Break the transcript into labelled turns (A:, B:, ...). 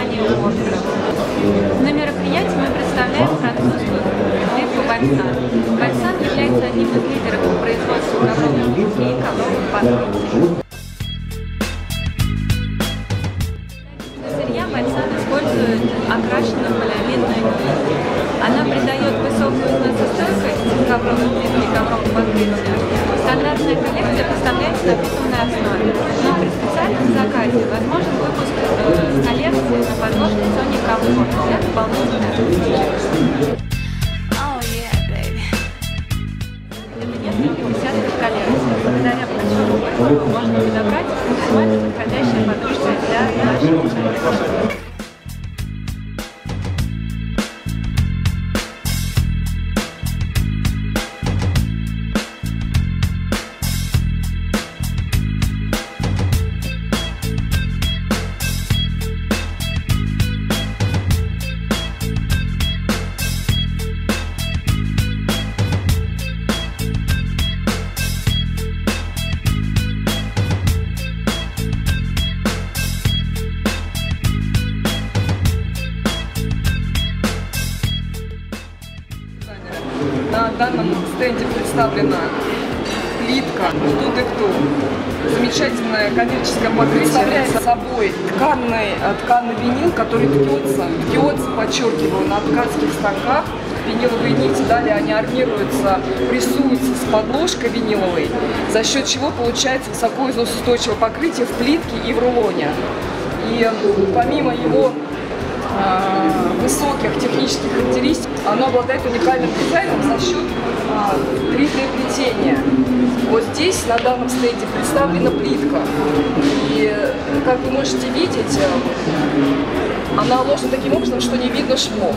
A: серию ордеров. На мероприятии мы представляем французскую плитку Бальсан. Бальсан является одним из лидеров по производству плитки и ковровых покрытий. Сырья Бальсан использует окрашенную полиамидную нить. Она придает высокую износостойкость плитки и коврового покрытия. Стандартная коллекция поставляется на битумной основе, специальном заказе возможен выпуск э, коллекции на подложке Sony Comfort для дополнительной. Благодаря большому выбору можно подобрать максимально подходящее покрытие для нашего коллекции.
B: На данном стенде представлена плитка «Тут и кто». Замечательное коммерческое покрытие представляет собой тканный, э, тканый винил, который ткется. Ткется, подчеркиваю, на ткацких станках. Виниловые нити далее они армируются, прессуются с подложкой виниловой, за счет чего получается высокоизносоустойчивое покрытие в плитке и в рулоне. И э, помимо его э, высоких технических характеристик, оно обладает уникальным дизайном за счет э, 3D-плетения. Вот здесь на данном стенде представлена плитка. И, как вы можете видеть, э, она уложена таким образом, что не видно швов.